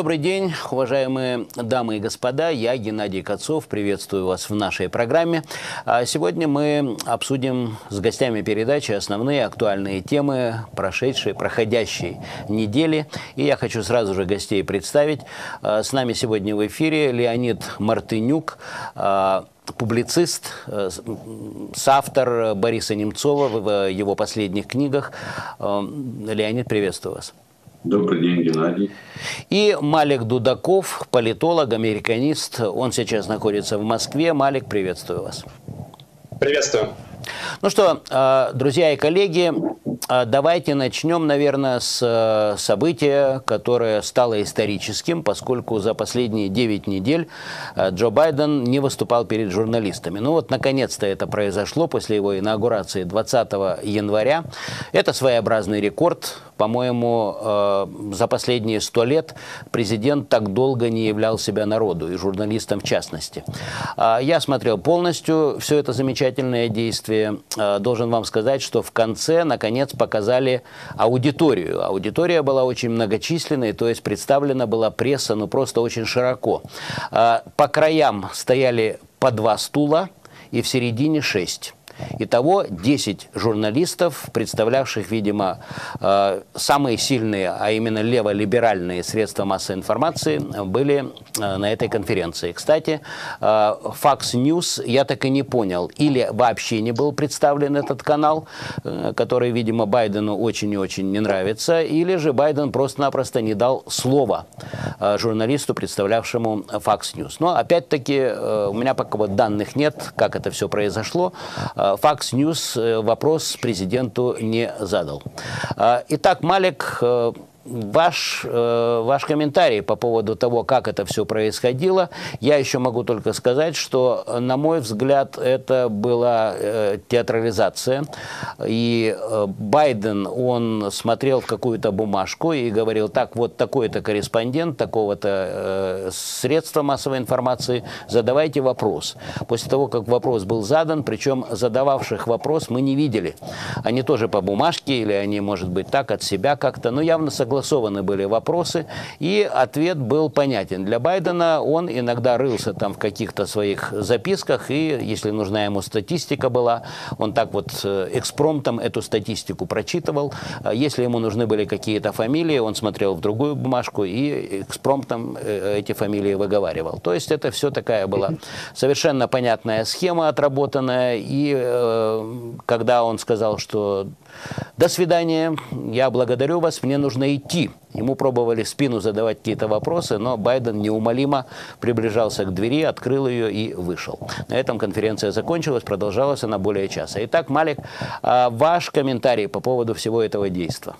Добрый день, уважаемые дамы и господа. Я Геннадий Кацов. Приветствую вас в нашей программе. А сегодня мы обсудим с гостями передачи основные актуальные темы прошедшей, проходящей недели. И я хочу сразу же гостей представить. А, с нами сегодня в эфире Леонид Мартынюк, а, публицист, соавтор Бориса Немцова в его последних книгах. Леонид, приветствую вас. Добрый день, Геннадий. И Малик Дудаков, политолог, американист. Он сейчас находится в Москве. Малик, приветствую вас. Приветствую. Ну что, э, друзья и коллеги, э, давайте начнем, наверное, с э, события, которое стало историческим, поскольку за последние 9 недель Джо Байден не выступал перед журналистами. Ну вот, наконец-то это произошло после его инаугурации 20 января. Это своеобразный рекорд. По-моему, за последние сто лет президент так долго не являл себя народу, и журналистам в частности. Я смотрел полностью все это замечательное действие э, должен вам сказать, что в конце, наконец, показали аудиторию. Аудитория была очень многочисленной, то есть представлена была пресса, ну, просто очень широко. Э, по краям стояли по два стула, и в середине шесть. Итого 10 журналистов, представлявших, видимо, э, самые сильные, а именно леволиберальные средства массовой информации, были э, на этой конференции. Кстати, э, Fox News я так и не понял, или вообще не был представлен этот канал, который, видимо, Байдену очень и очень не нравится, или же Байден просто-напросто не дал слова журналисту, представлявшему Fox News. Но, опять-таки, у меня пока вот данных нет, как это все произошло. Fox News э, вопрос президенту не задал. А, итак, Малик э, Ваш, э, ваш комментарий по поводу того, как это все происходило, я еще могу только сказать, что, на мой взгляд, это была э, театрализация. И э, Байден, он смотрел какую-то бумажку и говорил, так, вот такой-то корреспондент такого-то э, средства массовой информации, задавайте вопрос. После того, как вопрос был задан, причем задававших вопрос мы не видели. Они тоже по бумажке или они, может быть, так, от себя как-то, но явно согласны согласованы были вопросы, и ответ был понятен. Для Байдена он иногда рылся там в каких-то своих записках, и если нужна ему статистика была, он так вот э, экспромтом эту статистику прочитывал. А если ему нужны были какие-то фамилии, он смотрел в другую бумажку и экспромтом э, эти фамилии выговаривал. То есть это все такая была совершенно понятная схема отработанная, и э, когда он сказал, что до свидания, я благодарю вас, мне нужно идти. Ему пробовали спину задавать какие-то вопросы, но Байден неумолимо приближался к двери, открыл ее и вышел. На этом конференция закончилась, продолжалась она более часа. Итак, Малик, а ваш комментарий по поводу всего этого действия?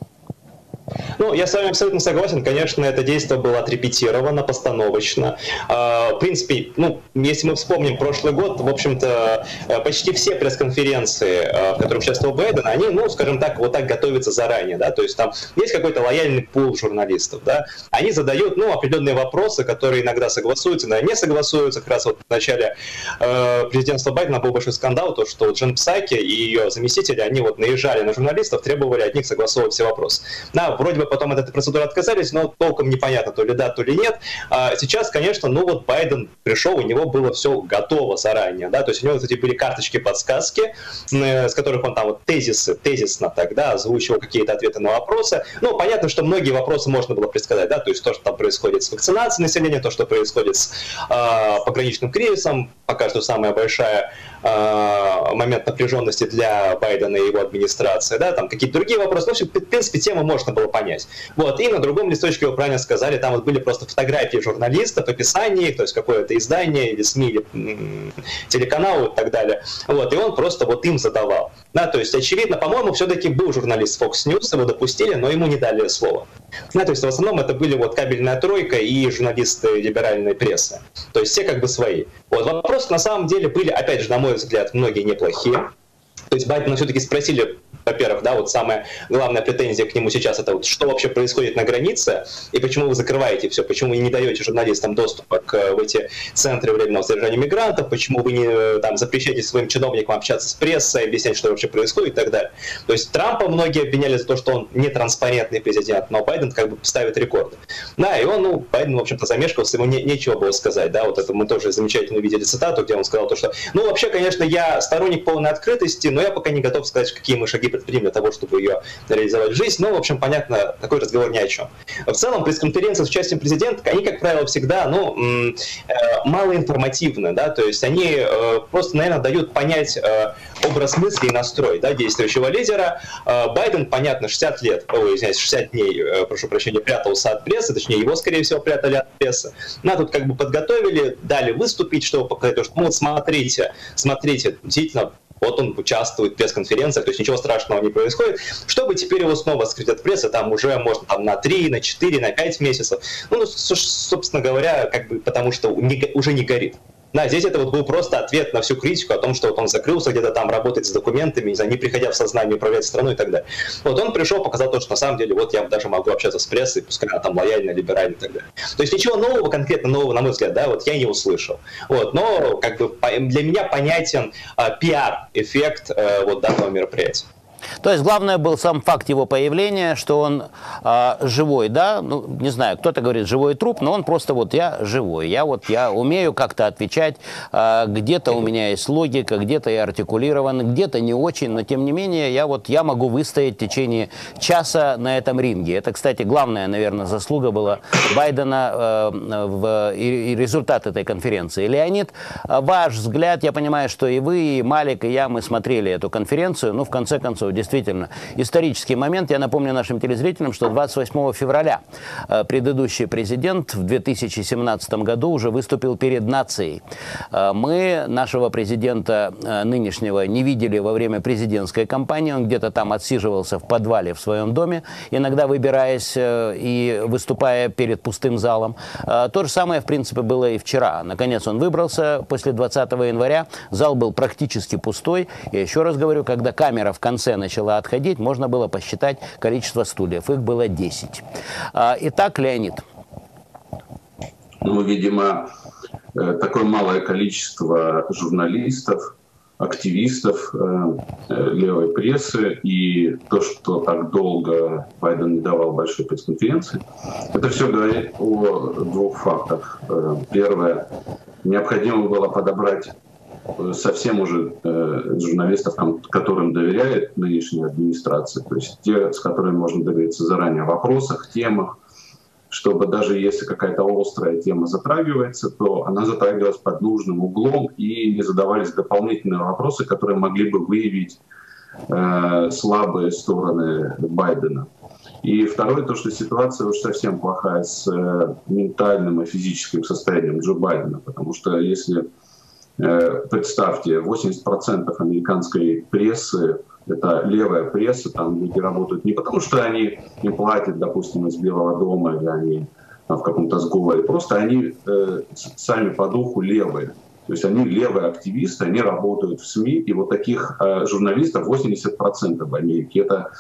Ну, я с вами абсолютно согласен. Конечно, это действие было отрепетировано, постановочно. А, в принципе, ну, если мы вспомним прошлый год, в общем-то, э, почти все пресс-конференции, э, в которых участвовал Байден, они, ну, скажем так, вот так готовятся заранее, да, то есть там есть какой-то лояльный пул журналистов, да, они задают, ну, определенные вопросы, которые иногда согласуются, иногда не согласуются. Как раз вот в начале э, президентства Байдена был большой скандал, то, что Джен Псаки и ее заместители, они вот наезжали на журналистов, требовали от них согласовывать все вопросы. Да, вроде бы потом от этой процедуры отказались, но толком непонятно, то ли да, то ли нет. А сейчас, конечно, ну вот Байден пришел, у него было все готово заранее, да, то есть у него, кстати, были карточки-подсказки, э, с которых он там вот тезисы, тезисно тогда озвучивал какие-то ответы на вопросы. Ну, понятно, что многие вопросы можно было предсказать, да, то есть то, что там происходит с вакцинацией населения, то, что происходит с э, пограничным кризисом, пока что самая большая э, момент напряженности для Байдена и его администрации, да, там какие-то другие вопросы. В общем, в принципе, тему можно было понять. Вот, и на другом листочке, вы правильно сказали, там вот были просто фотографии журналистов, описание то есть какое-то издание или СМИ, или телеканал и так далее. Вот, и он просто вот им задавал. Да, то есть, очевидно, по-моему, все-таки был журналист Fox News, его допустили, но ему не дали слова. Да, то есть, в основном это были вот кабельная тройка и журналисты либеральной прессы. То есть, все как бы свои. Вот, вопросы на самом деле были, опять же, на мой взгляд, многие неплохие. То есть Байдена все-таки спросили, во-первых, да, вот самая главная претензия к нему сейчас это вот что вообще происходит на границе и почему вы закрываете все, почему вы не даете журналистам доступа к, в эти центры временного содержания мигрантов, почему вы не там запрещаете своим чиновникам общаться с прессой, объяснять, что вообще происходит и так далее. То есть Трампа многие обвиняли за то, что он нетранспарентный президент, но Байден как бы ставит рекорд. Да, и он, ну, Байден, в общем-то, замешкался, ему не, нечего было сказать, да, вот это мы тоже замечательно видели цитату, где он сказал то, что, ну, вообще, конечно, я сторонник полной открытости, но я пока не готов сказать, какие мы шаги предпримем для того, чтобы ее реализовать в жизнь. Но, в общем, понятно, такой разговор ни о чем. В целом, пресс-конференции с участием президента, они, как правило, всегда, ну, э, малоинформативны, да, то есть они э, просто, наверное, дают понять э, образ мысли и настрой, да, действующего лидера. Байден, понятно, 60 лет, ой, извиняюсь, 60 дней, прошу прощения, прятался от прессы, точнее, его, скорее всего, прятали от прессы. На тут как бы подготовили, дали выступить, чтобы показать, что, ну, вот смотрите, смотрите, действительно, вот он участвует в пресс-конференциях, то есть ничего страшного не происходит, чтобы теперь его снова скрыть от прессы, там уже можно там, на 3, на 4, на 5 месяцев. Ну, ну собственно говоря, как бы потому что уже не горит. Да, здесь это вот был просто ответ на всю критику о том, что вот он закрылся где-то там, работать с документами, не приходя в сознание управлять страной и так далее. Вот он пришел, показал то, что на самом деле вот я даже могу общаться с прессой, пускай она там лояльна, либеральна и так далее. То есть ничего нового, конкретно нового, на мой взгляд, да, вот я не услышал. Вот, но как бы для меня понятен а, пиар-эффект а, вот данного мероприятия. То есть главное был сам факт его появления, что он э, живой, да, ну, не знаю, кто-то говорит живой труп, но он просто вот я живой, я вот, я умею как-то отвечать, э, где-то у меня есть логика, где-то я артикулирован, где-то не очень, но тем не менее я вот, я могу выстоять в течение часа на этом ринге. Это, кстати, главная, наверное, заслуга была Байдена э, в, и, и результат этой конференции. Леонид, ваш взгляд, я понимаю, что и вы, и Малик, и я, мы смотрели эту конференцию, ну, в конце концов, действительно исторический момент. Я напомню нашим телезрителям, что 28 февраля э, предыдущий президент в 2017 году уже выступил перед нацией. Э, мы нашего президента э, нынешнего не видели во время президентской кампании. Он где-то там отсиживался в подвале в своем доме, иногда выбираясь и выступая перед пустым залом. То же самое, в принципе, было и вчера. Наконец он выбрался после 20 января. Зал был практически пустой. Я еще раз говорю, когда камера в конце начала отходить, можно было посчитать количество стульев. Их было 10. А, итак, Леонид. Ну, видимо, э, такое малое количество журналистов, активистов э, э, левой прессы и то, что так долго Байден не давал большой пресс-конференции, это все говорит о двух фактах. Первое, необходимо было подобрать совсем уже э, журналистов, которым доверяет нынешняя администрация, то есть те, с которыми можно довериться заранее в вопросах, темах, чтобы даже если какая-то острая тема затрагивается, то она затрагивалась под нужным углом и не задавались дополнительные вопросы, которые могли бы выявить э, слабые стороны Байдена. И второе, то, что ситуация уж совсем плохая с э, ментальным и физическим состоянием Джо Байдена, потому что если представьте, 80% американской прессы это левая пресса, там люди работают не потому, что они не платят, допустим, из Белого дома или они там, в каком-то сговоре, просто они э, сами по духу левые. То есть они левые активисты, они работают в СМИ, и вот таких э, журналистов 80% в Америке. Это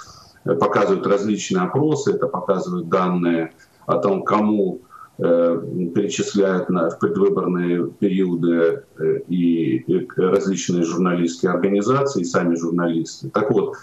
э, показывают различные опросы, это показывают данные о том, кому Э, перечисляют на, предвыборные периоды э, и, и различные журналистские организации, и сами журналисты. Так вот,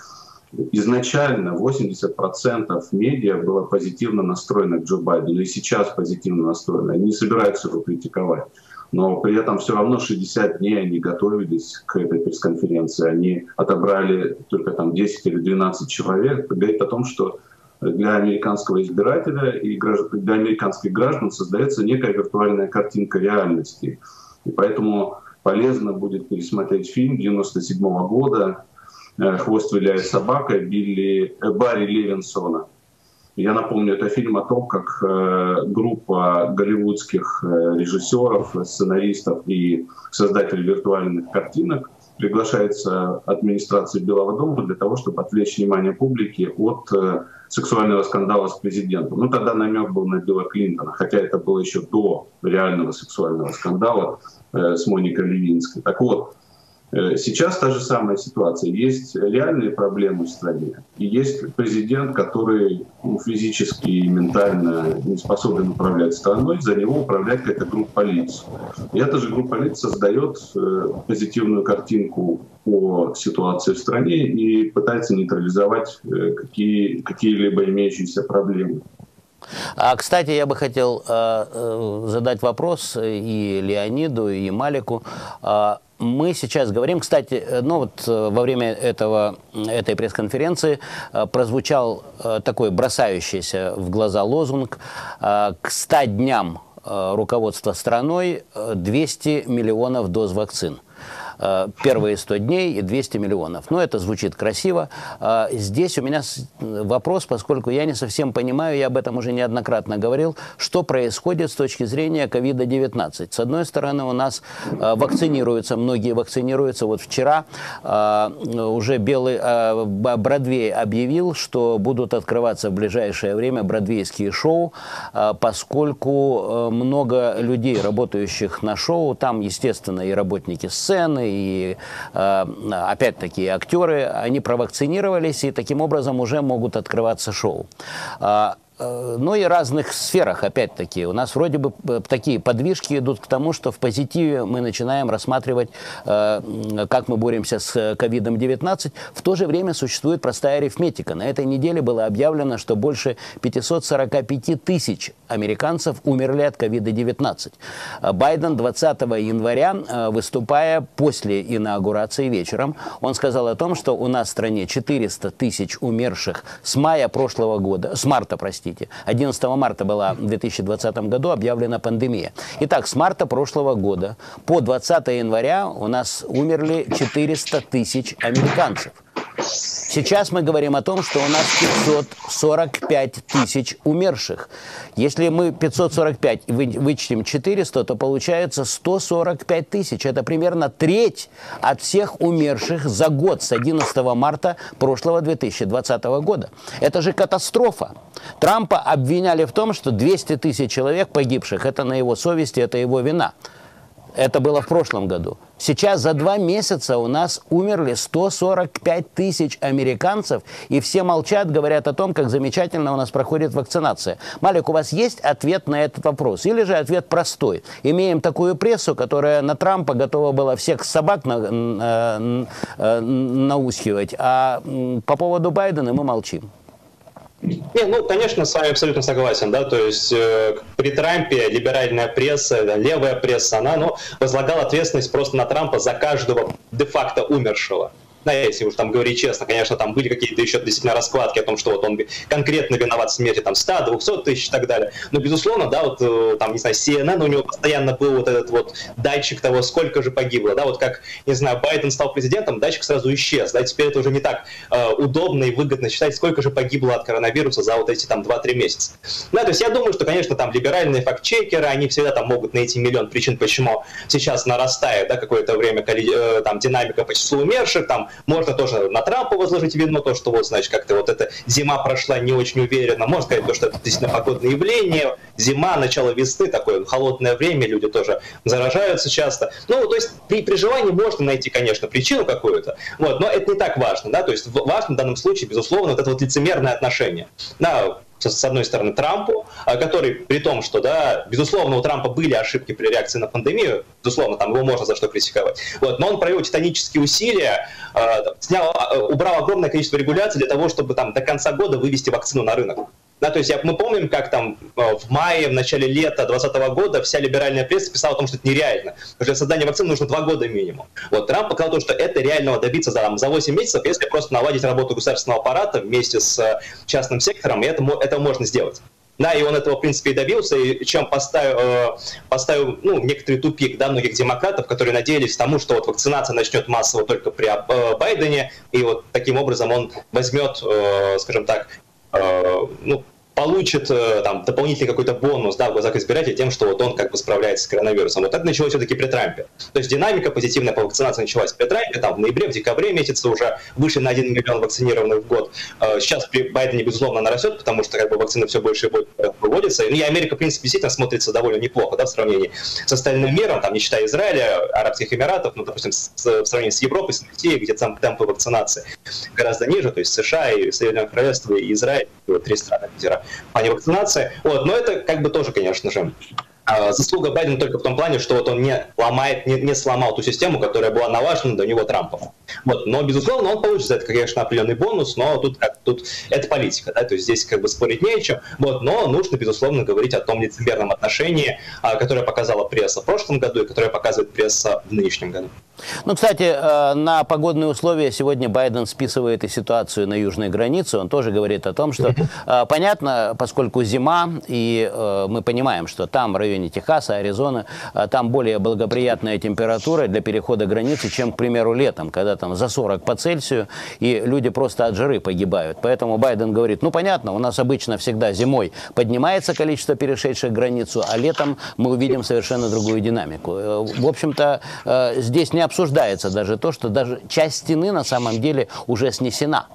изначально 80% медиа было позитивно настроено к Джо Байдену, и сейчас позитивно настроено. Они не собираются его критиковать. Но при этом все равно 60 дней они готовились к этой пресс-конференции. Они отобрали только там 10 или 12 человек. Это говорит о том, что для американского избирателя и для американских граждан создается некая виртуальная картинка реальности. И поэтому полезно будет пересмотреть фильм 97 -го года э, «Хвост виляет собака» Билли, э, Барри Левинсона. Я напомню, это фильм о том, как э, группа голливудских режиссеров, сценаристов и создателей виртуальных картинок приглашается администрация Белого дома для того, чтобы отвлечь внимание публики от э, сексуального скандала с президентом. Ну, тогда намек был на Билла Клинтона, хотя это было еще до реального сексуального скандала э, с Моникой Левинской. Так вот, сейчас та же самая ситуация. Есть реальные проблемы в стране. И есть президент, который ну, физически и ментально не способен управлять страной. За него управляет какая-то группа лиц. И эта же группа лиц создает э, позитивную картинку по ситуации в стране и пытается нейтрализовать э, какие, какие-либо имеющиеся проблемы. А, кстати, я бы хотел э, задать вопрос и Леониду, и Малику. А, мы сейчас говорим, кстати, э, ну вот э, во время этого, этой пресс-конференции э, прозвучал такой бросающийся в глаза лозунг «К 100 дням руководства страной 200 миллионов доз вакцин». Э, первые 100 дней и 200 миллионов. Ну, это звучит красиво. Э, здесь у меня вопрос, поскольку я не совсем понимаю, я об этом уже неоднократно говорил, что происходит с точки зрения ковида-19. С одной стороны, у нас э, вакцинируются, многие вакцинируются. Вот вчера уже белый Бродвей объявил, что будут открываться в ближайшее время бродвейские шоу, поскольку много людей, работающих на шоу, там, естественно, и работники сцены, и э, опять-таки актеры, они провакцинировались и таким образом уже могут открываться шоу. А, Э, ну и разных сферах, опять-таки. У нас вроде бы э, такие подвижки идут к тому, что в позитиве мы начинаем рассматривать, как мы боремся с ковидом-19. В то же время существует простая арифметика. На этой неделе было объявлено, что больше 545 тысяч американцев умерли от ковида-19. Байден 20 января, выступая после инаугурации вечером, он сказал о том, что у нас в стране 400 тысяч умерших с мая прошлого года, с марта, простите. 11 марта была в 2020 году объявлена пандемия. Итак, с марта прошлого года по 20 января у нас умерли 400 тысяч американцев. Сейчас мы говорим о том, что у нас 545 тысяч умерших. Если мы 545 вычтем 400, то получается 145 тысяч. Это примерно треть от всех умерших за год с 11 марта прошлого 2020 года. Это же катастрофа. Трампа обвиняли в том, что 200 тысяч человек погибших, это на его совести, это его вина. Это было в прошлом году. Сейчас за два месяца у нас умерли 145 тысяч американцев, и все молчат, говорят о том, как замечательно у нас проходит вакцинация. Малик, у вас есть ответ на этот вопрос? Или же ответ простой? Имеем такую прессу, которая на Трампа готова была всех собак на, на, на, наускивать, а по поводу Байдена мы молчим. Не, ну, конечно, с вами абсолютно согласен, да, то есть э, при Трампе либеральная пресса, да, левая пресса, она, ну, возлагала ответственность просто на Трампа за каждого де-факто умершего да, если уж там говорить честно, конечно, там были какие-то еще действительно раскладки о том, что вот он конкретно виноват в смерти там 100, 200 тысяч и так далее. Но, безусловно, да, вот э, там, не знаю, CNN, у него постоянно был вот этот вот датчик того, сколько же погибло, да, вот как, не знаю, Байден стал президентом, датчик сразу исчез, да, теперь это уже не так э, удобно и выгодно считать, сколько же погибло от коронавируса за вот эти там 2-3 месяца. Да, то есть я думаю, что, конечно, там либеральные факт-чекеры, они всегда там могут найти миллион причин, почему сейчас нарастает, да, какое-то время э, там динамика по числу умерших, там можно тоже на Трампа возложить вину, то, что вот, значит, как-то вот эта зима прошла не очень уверенно. Можно сказать, то, что это действительно погодное явление, зима, начало весны, такое холодное время, люди тоже заражаются часто. Ну, то есть при, при желании можно найти, конечно, причину какую-то, вот, но это не так важно, да, то есть важно в данном случае, безусловно, вот это вот лицемерное отношение. Да, с одной стороны, Трампу, а, который, при том, что, да, безусловно, у Трампа были ошибки при реакции на пандемию, безусловно, там его можно за что критиковать, вот, но он провел титанические усилия, а, снял, а, убрал огромное количество регуляций для того, чтобы там до конца года вывести вакцину на рынок. Да, то есть я, мы помним, как там э, в мае, в начале лета 2020 года вся либеральная пресса писала о том, что это нереально. Потому что для создания вакцины нужно два года минимум. Вот Трамп показал то, что это реально добиться за, там, за 8 месяцев, если просто наладить работу государственного аппарата вместе с э, частным сектором, и это, это можно сделать. Да, и он этого, в принципе, и добился, и чем поставил, э, поставил ну, некоторый тупик да, многих демократов, которые надеялись тому, что вот вакцинация начнет массово только при Байдене, и вот таким образом он возьмет, скажем так, ну, получит э, там дополнительный какой-то бонус да, в глазах избирателей тем, что вот он как бы справляется с коронавирусом. Вот это началось все-таки при Трампе. То есть динамика позитивная по вакцинации началась при Трампе, там в ноябре, в декабре месяце уже вышли на 1 миллион вакцинированных в год. Э, сейчас при Байдене, безусловно, она растет, потому что как бы вакцины все больше и больше выводятся. Ну и Америка, в принципе, действительно смотрится довольно неплохо да, в сравнении с остальным миром, там, не считая Израиля, Арабских Эмиратов, ну, допустим, с, в сравнении с Европой, с Россией, где там темпы вакцинации гораздо ниже, то есть США и Соединенное Королевство и Израиль, три страны лидера в плане вакцинации. Вот, но это как бы тоже, конечно же, а, заслуга Байдена только в том плане, что вот он не ломает, не, не сломал ту систему, которая была налажена до него Трампом. Вот. Но, безусловно, он получит за это, конечно, определенный бонус, но тут, как, тут это политика, да, то есть здесь как бы спорить не о чем. Вот. Но нужно, безусловно, говорить о том лицемерном отношении, а, которое показала пресса в прошлом году и которое показывает пресса в нынешнем году. Ну, кстати, э, на погодные условия сегодня Байден списывает и ситуацию на южной границе. Он тоже говорит о том, что э, понятно, поскольку зима, и э, мы понимаем, что там в районе районе Техаса, Аризоны, а там более благоприятная температура для перехода границы, чем, к примеру, летом, когда там за 40 по Цельсию, и люди просто от жары погибают. Поэтому Байден говорит, ну, понятно, у нас обычно всегда зимой поднимается количество перешедших границу, а летом мы увидим совершенно другую динамику. Э, в общем-то, э, здесь не обсуждается даже то, что даже часть стены на самом деле уже снесена.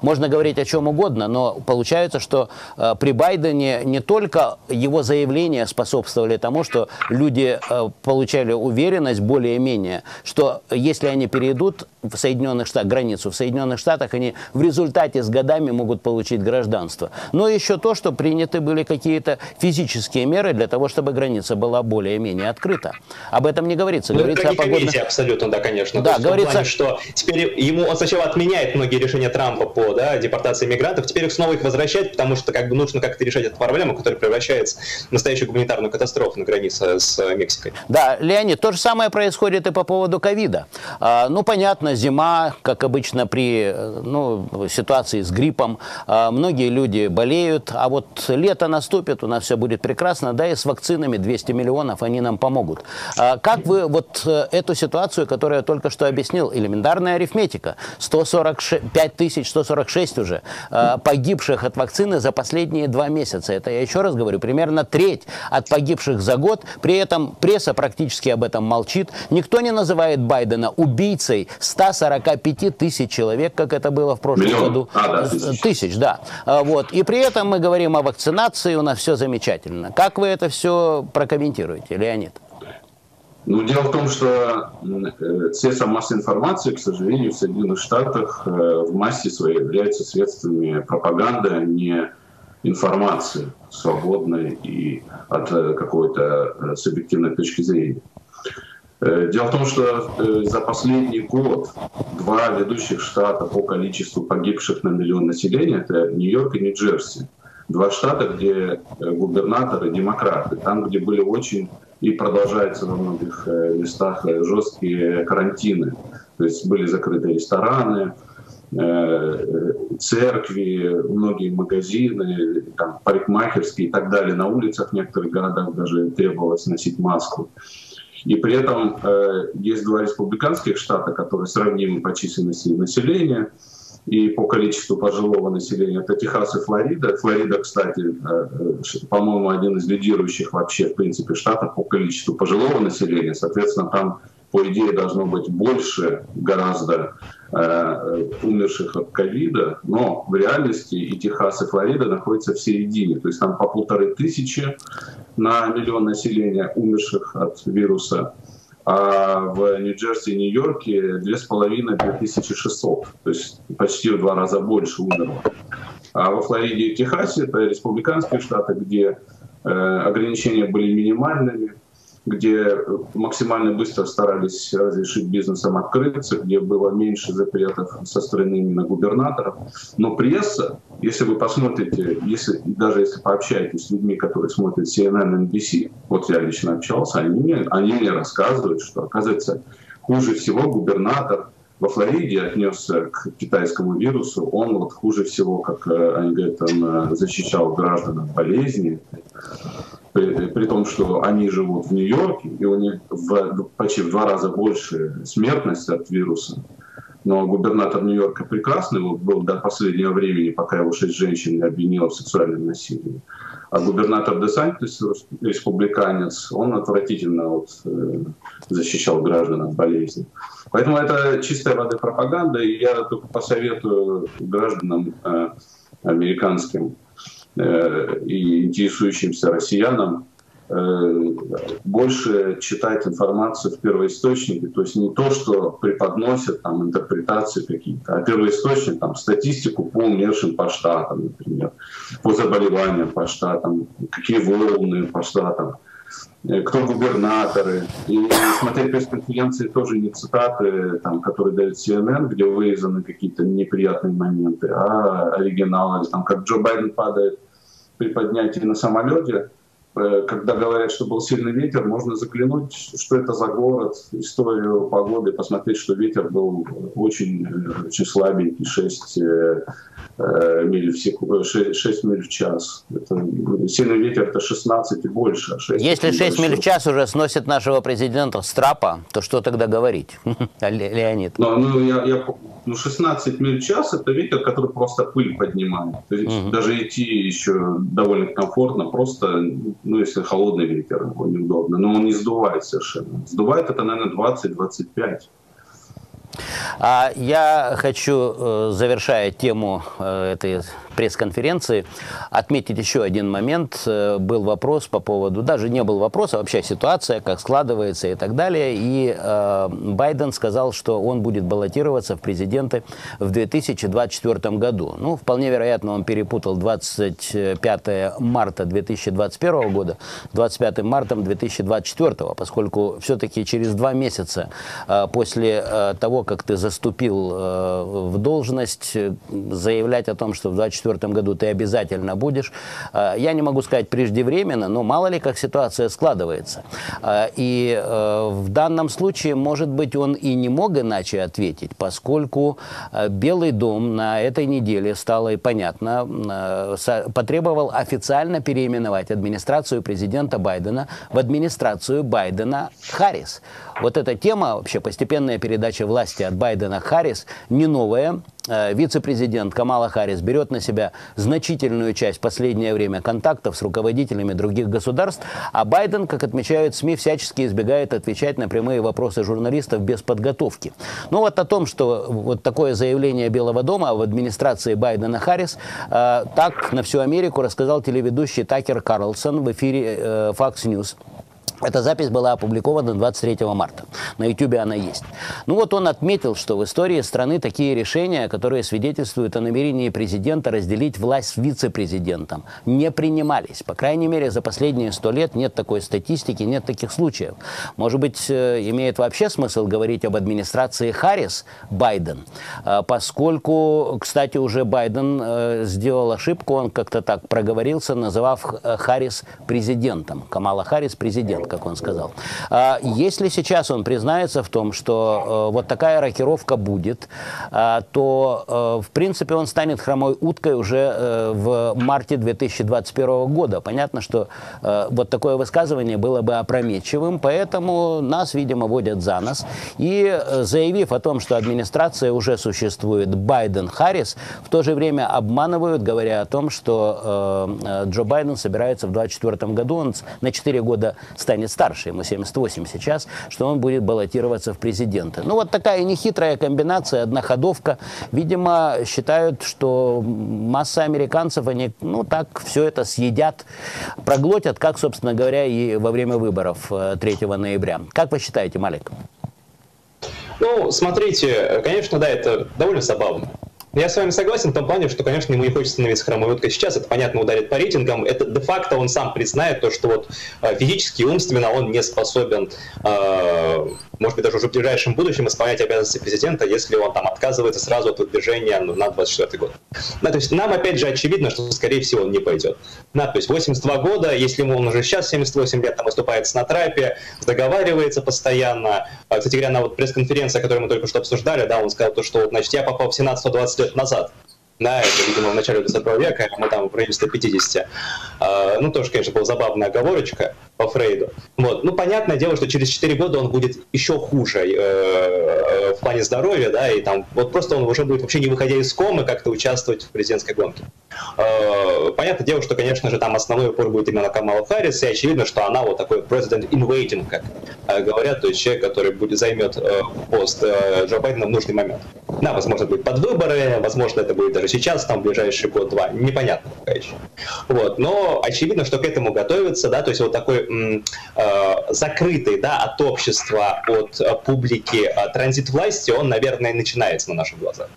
Можно говорить о чем угодно, но получается, что э, при Байдене не только его заявления способствовали тому, что люди э, получали уверенность более-менее, что если они перейдут в Соединенных Штатах, границу в Соединенных Штатах, они в результате с годами могут получить гражданство. Но еще то, что приняты были какие-то физические меры для того, чтобы граница была более-менее открыта. Об этом не говорится. Ну, говорится о погодных... абсолютно, да, конечно. Да, говорится... Плане, что теперь ему он сначала отменяет многие решения Трампа по да, депортации мигрантов, теперь их снова их возвращать, потому что как бы нужно как-то решать эту проблему, которая превращается в настоящую гуманитарную катастрофу на границе с Мексикой. Да, Леонид, то же самое происходит и по поводу ковида. А, ну, понятно, зима, как обычно при ну, ситуации с гриппом, а, многие люди болеют, а вот лето наступит, у нас все будет прекрасно, да, и с вакцинами 200 миллионов они нам помогут. А, как вы вот э, эту ситуацию, которую я только что объяснил, элементарная арифметика, 145 тысяч, 146 уже э, погибших от вакцины за последние два месяца. Это я еще раз говорю, примерно треть от погибших за год. При этом пресса практически об этом молчит. Никто не называет Байдена убийцей 145 тысяч человек, как это было в прошлом Миллион. году. А, да, тысяч. тысяч, да. Э, вот. И при этом мы говорим о вакцинации, у нас все замечательно. Как вы это все прокомментируете, Леонид? Ну, дело в том, что э, средства массовой информации, к сожалению, в Соединенных Штатах э, в массе своей являются средствами пропаганды, а не информации свободной и от э, какой-то субъективной точки зрения. Дело в том, что за последний год два ведущих штата по количеству погибших на миллион населения – это Нью-Йорк и Нью-Джерси. Два штата, где губернаторы демократы, там, где были очень и продолжаются во многих э, местах э, жесткие карантины. То есть были закрыты рестораны, э, церкви, многие магазины, там, парикмахерские и так далее. На улицах в некоторых городах даже требовалось носить маску. И при этом э, есть два республиканских штата, которые сравнимы по численности населения – и по количеству пожилого населения. Это Техас и Флорида. Флорида, кстати, э, э, по-моему, один из лидирующих вообще, в принципе, штатов по количеству пожилого населения. Соответственно, там, по идее, должно быть больше гораздо э, умерших от ковида, но в реальности и Техас, и Флорида находятся в середине. То есть там по полторы тысячи на миллион населения умерших от вируса а в Нью-Джерси и Нью-Йорке 2500-2600, то есть почти в два раза больше умерло. А во Флориде и Техасе, это республиканские штаты, где э, ограничения были минимальными, где максимально быстро старались разрешить бизнесам открыться, где было меньше запретов со стороны именно губернаторов. Но пресса, если вы посмотрите, если, даже если пообщаетесь с людьми, которые смотрят CNN, NBC, вот я лично общался, они мне, они мне рассказывают, что, оказывается, хуже всего губернатор во Флориде отнесся к китайскому вирусу, он вот хуже всего, как э, они говорят, он э, защищал граждан от болезни, при, при том, что они живут в Нью-Йорке, и у них в, почти в два раза больше смертность от вируса. Но губернатор Нью-Йорка прекрасный был до последнего времени, пока его шесть женщин не обвинила в сексуальном насилии. А губернатор Десантис, республиканец, он отвратительно вот, э, защищал граждан от болезни. Поэтому это чистая вода пропаганда, и я только посоветую гражданам э, американским и интересующимся россиянам Э, больше читать информацию в первоисточнике, то есть не то, что преподносят там интерпретации какие-то, а первоисточник, там статистику по умершим по штатам, например, по заболеваниям по штатам, какие волны по штатам, э, кто губернаторы. И смотреть пресс-конференции тоже не цитаты, там, которые дает CNN, где вырезаны какие-то неприятные моменты, а оригиналы, там, как Джо Байден падает при поднятии на самолете, Э, когда говорят, что был сильный ветер, можно заглянуть, что это за город, историю погоды, посмотреть, что ветер был очень, э, очень слабенький, 6 э, миль в секунду, 6, 6 миль в час. Это, сильный ветер это 16 и больше. А 6 Если 6 миль в час уже сносит нашего президента с трапа, то что тогда говорить, Леонид? Ну, ну, я, я, ну 16 миль в час это ветер, который просто пыль поднимает. То есть угу. даже идти еще довольно комфортно, просто ну, если холодный ветер, его неудобно. Но он не сдувает совершенно. Сдувает это, наверное, 20-25. А я хочу, э, завершая тему э, этой пресс-конференции, отметить еще один момент. Э, был вопрос по поводу, даже не был вопрос, а вообще ситуация, как складывается и так далее. И э, Байден сказал, что он будет баллотироваться в президенты в 2024 году. Ну, вполне вероятно, он перепутал 25 марта 2021 года с 25 марта 2024, поскольку все-таки через два месяца э, после э, того, как ты заступил э, в должность, заявлять о том, что в 2024 2024 году ты обязательно будешь. А, я не могу сказать преждевременно, но мало ли как ситуация складывается. А, и э, в данном случае, может быть, он и не мог иначе ответить, поскольку э, Белый дом на этой неделе, стало и понятно, э, потребовал официально переименовать администрацию президента Байдена в администрацию Байдена-Харрис. Вот эта тема, вообще постепенная передача власти от Байдена Харрис, не новая. Э, вице-президент Камала Харрис берет на себя значительную часть в последнее время контактов с руководителями других государств, а Байден, как отмечают СМИ, всячески избегает отвечать на прямые вопросы журналистов без подготовки. Ну вот о том, что вот такое заявление Белого дома в администрации Байдена Харрис, э, так на всю Америку рассказал телеведущий Такер Карлсон в эфире э, Fox News. Эта запись была опубликована 23 марта. На YouTube она есть. Ну вот он отметил, что в истории страны такие решения, которые свидетельствуют о намерении президента разделить власть с вице-президентом, не принимались. По крайней мере, за последние сто лет нет такой статистики, нет таких случаев. Может быть, э, имеет вообще смысл говорить об администрации Харрис-Байден, э, поскольку, кстати, уже Байден э, сделал ошибку, он как-то так проговорился, называв Харрис президентом, Камала Харрис президент как он сказал. А, если сейчас он признается в том, что э, вот такая рокировка будет, а, то, э, в принципе, он станет хромой уткой уже э, в марте 2021 года. Понятно, что вот такое высказывание было бы опрометчивым, поэтому нас, видимо, водят за нос. И заявив о том, что администрация уже существует, Байден-Харрис, в то же время обманывают, говоря о том, что Джо Байден собирается в 2024 году, он на 4 года станет станет старше, ему 78 сейчас, что он будет баллотироваться в президенты. Ну, вот такая нехитрая комбинация, одноходовка. Видимо, считают, что масса американцев, они, ну, так все это съедят, проглотят, как, собственно говоря, и во время выборов 3 э, ноября. Как вы считаете, Малик? Ну, смотрите, конечно, да, это довольно забавно. Я с вами согласен в том плане, что, конечно, ему не хочется становиться хромой уткой сейчас. Это, понятно, ударит по рейтингам. Это де-факто он сам признает то, что вот э, физически и умственно он не способен, э, может быть, даже уже в ближайшем будущем исполнять обязанности президента, если он там отказывается сразу от выдвижения на 24 год. Да, то есть нам, опять же, очевидно, что, скорее всего, он не пойдет. Да, то есть 82 года, если ему он уже сейчас 78 лет, там выступает на трапе, договаривается постоянно. А, кстати говоря, на вот пресс-конференции, которую мы только что обсуждали, да, он сказал то, что, значит, я попал в Сенат 120 лет назад. Да, это, видимо, в начале 20 века, мы там в районе 150. А, ну, тоже, конечно, была забавная оговорочка по Фрейду. Вот. Ну, понятное дело, что через 4 года он будет еще хуже э, э, в плане здоровья, да, и там вот просто он уже будет вообще не выходя из комы как-то участвовать в президентской гонке. Э, понятное дело, что, конечно же, там основной упор будет именно Камала Харрис, и очевидно, что она вот такой президент in waiting, как э, говорят, то есть человек, который будет, займет э, пост э, Джо Байдена в нужный момент. Да, возможно, будет под выборы, возможно, это будет даже сейчас, там, в ближайший год-два, непонятно пока еще. Вот, но очевидно, что к этому готовится, да, то есть вот такой э, закрытый, да, от общества, от э, публики э, транзит власти, он, наверное, начинается на наших глазах.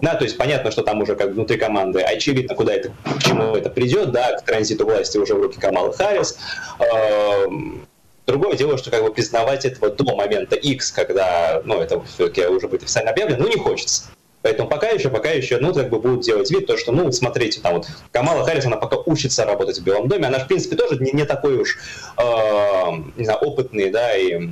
Да, то есть понятно, что там уже как внутри команды очевидно, куда это, к чему это придет, да, к транзиту власти уже в руки Камала Харрис. Эм, другое дело, что как бы признавать этого до момента X, когда, ну, это все-таки уже будет официально объявлено, ну, не хочется. Поэтому пока еще, пока еще, ну, как бы будут делать вид, то, что, ну, смотрите, там вот Камала Харрис, она пока учится работать в Белом доме, она, в принципе, тоже не, не такой уж, э, не знаю, опытный, да, и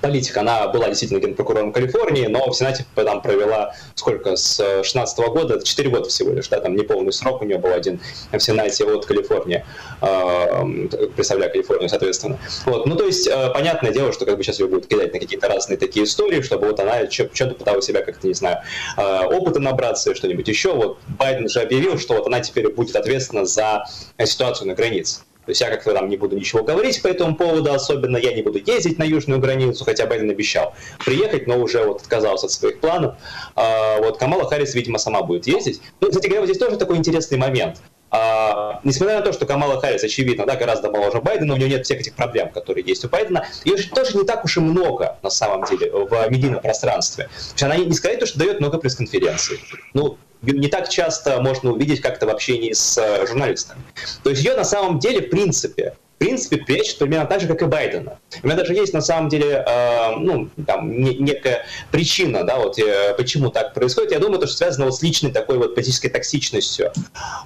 политик, она была действительно генпрокурором Калифорнии, но в Сенате там провела сколько, с 16 года, 4 года всего лишь, да, там неполный срок у нее был один в Сенате от Калифорнии, э, представляя Калифорнию, соответственно. Вот, ну, то есть, э, понятное дело, что как бы сейчас ее будут кидать на какие-то разные такие истории, чтобы вот она что-то пыталась себя как-то, не знаю, э, опыта набраться, что-нибудь еще. Вот Байден же объявил, что вот она теперь будет ответственна за ситуацию на границе. То есть я как-то там не буду ничего говорить по этому поводу, особенно я не буду ездить на южную границу, хотя Байден обещал приехать, но уже вот отказался от своих планов. А, вот Камала Харрис, видимо, сама будет ездить. Ну, кстати говоря, вот здесь тоже такой интересный момент. А, несмотря на то, что Камала Харрис, очевидно, да, гораздо моложе Байдена, у нее нет всех этих проблем, которые есть у Байдена, ее же тоже не так уж и много, на самом деле, в медийном пространстве. То есть она не сказать, что дает много пресс-конференций. Ну, не так часто можно увидеть как-то в общении с э, журналистами. То есть ее на самом деле, в принципе, в принципе, прячут примерно так же, как и Байдена. У меня даже есть, на самом деле, э, ну, там, не, некая причина, да, вот, э, почему так происходит. Я думаю, то, что связано вот с личной такой вот политической токсичностью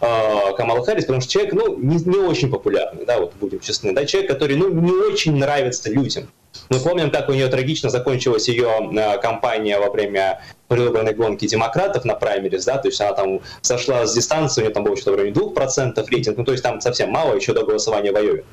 э, Камала Харрис, потому что человек, ну, не, не очень популярный, да, вот будем честны, да, человек, который, ну, не очень нравится людям. Мы помним, как у нее трагично закончилась ее э, кампания во время предвыборной гонки демократов на праймерис, да, то есть она там сошла с дистанции, у нее там было что-то в районе 2% рейтинг, ну то есть там совсем мало еще до голосования в Айове.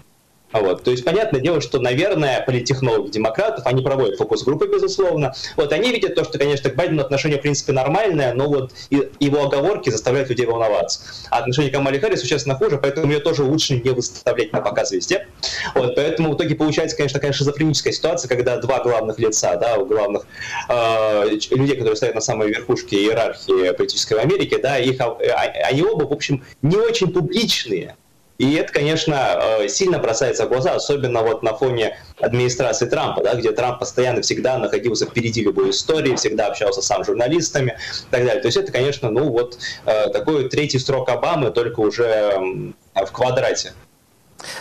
Вот. То есть, понятное дело, что, наверное, политтехнологи демократов, они проводят фокус-группы, безусловно. Вот они видят то, что, конечно, к Байдену отношение, в принципе, нормальное, но вот его оговорки заставляют людей волноваться. А отношение к Камале Харрис существенно хуже, поэтому ее тоже лучше не выставлять на показ везде. Вот. Поэтому в итоге получается, конечно, такая шизофреническая ситуация, когда два главных лица, да, главных э, людей, которые стоят на самой верхушке иерархии политической в Америке, да, их, а, они оба, в общем, не очень публичные. И это, конечно, э, сильно бросается в глаза, особенно вот на фоне администрации Трампа, да, где Трамп постоянно всегда находился впереди любой истории, всегда общался сам с журналистами и так далее. То есть это, конечно, ну вот э, такой третий срок Обамы, только уже в квадрате.